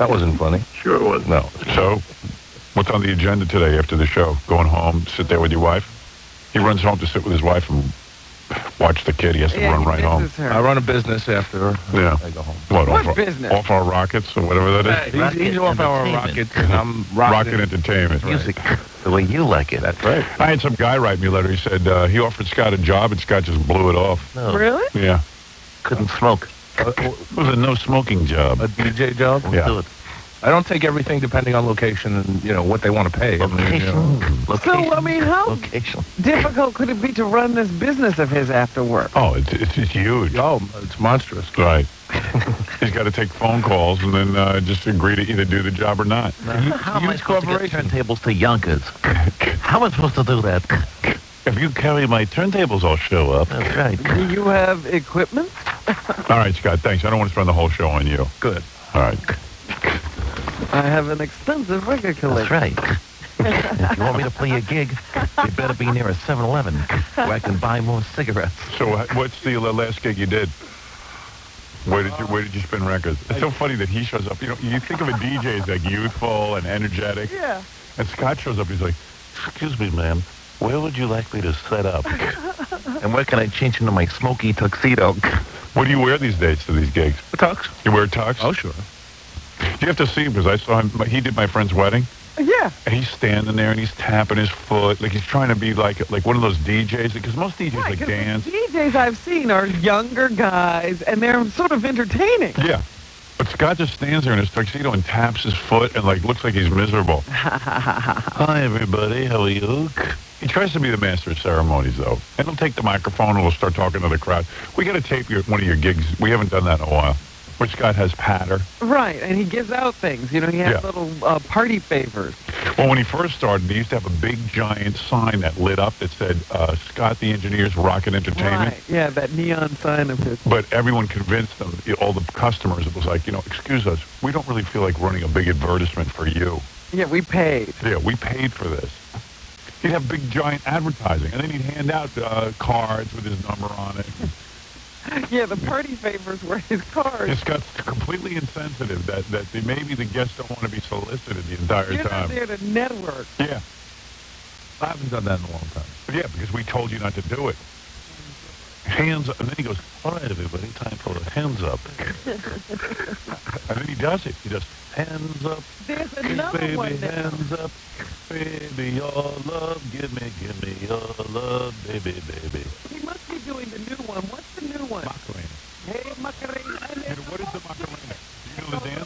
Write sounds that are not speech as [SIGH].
That wasn't funny. Sure it was. No. So, what's on the agenda today after the show? Going home, sit there with your wife? He runs home to sit with his wife and watch the kid. He has to Yeah, run he right home. misses her. I run a business after Yeah. I go home. What, What off, business? off our rockets or whatever that is? He's, Rocket he's off our Entertainment. rockets, and I'm [LAUGHS] Rocket rocking. Entertainment. Music the way you like it. That's right. I had some guy write me a letter. He said uh, he offered Scott a job and Scott just blew it off. No, Really? Yeah. couldn't smoke. Uh, It was a no smoking job. a DJ job. Won't Yeah. do it. I don't take everything depending on location and you know what they want to pay. I mean, you Location. know. Location. So, I mean, how Location. difficult could it be to run this business of his after work? Oh, it's, it's, it's huge. Oh, it's monstrous. Right. [LAUGHS] He's got to take phone calls and then uh, just agree to either do the job or not. How am I Huge supposed to get turntables to Yonkers? [LAUGHS] How am I supposed to do that? If you carry my turntables, I'll show up. That's right. [LAUGHS] Do you have equipment? All right, Scott, thanks. I don't want to spend the whole show on you. Good. All right. I have an extensive record collection. That's right. if you want me to play a gig, you better be near a 7-Eleven where I can buy more cigarettes. So uh, what's the uh, last gig you did? Where did you Where did you spin records? It's so funny that he shows up. You know, you think of a DJ as like youthful and energetic, Yeah. and Scott shows up. He's like, Excuse me, man. Where would you like me to set up? [LAUGHS] and where can I change into my smoky tuxedo? "What do you wear these days to these gigs? Tux. You wear a tux? Oh, sure. You have to see him because I saw him. He did my friend's wedding, uh, Yeah. and he's standing there and he's tapping his foot like he's trying to be like like one of those DJs. Because most DJs Right, like dance. the DJs I've seen are younger guys, and they're sort of entertaining. Yeah. But Scott just stands there in his tuxedo and taps his foot and like looks like he's miserable. [LAUGHS] Hi everybody, how are you? He tries to be the master of ceremonies though. And he'll take the microphone and he'll start talking to the crowd. We gotta tape your one of your gigs. We haven't done that in a while. Where Scott has patter. Right, and he gives out things. You know, he has Yeah. little uh, party favors. Well, when he first started, he used to have a big giant sign that lit up that said uh, Scott the Engineer's Rocket Entertainment. Right. Yeah, that neon sign of his. But everyone convinced them, all the customers, it was like, you know, excuse us, we don't really feel like running a big advertisement for you. Yeah, we paid. Yeah, we paid for this. He'd have big giant advertising, and then he'd hand out uh, cards with his number on it. [LAUGHS] Yeah, the party favors were his cards. It's got completely insensitive that, that they, maybe the guests don't want to be solicited the entire You're time. there to network. Yeah, I haven't done that in a long time. but yeah, because we told you not to do it. Hands up, and then he goes, all right, everybody, time for a hands up. [LAUGHS] and then he does it. He does hands up, There's another baby, one now. hands up, baby, your love, give me, give me your love, baby, baby. He must be doing the new one. What's the new one? Macarena. Hey, Macarena. And what is the Macarena? Do you know the dance?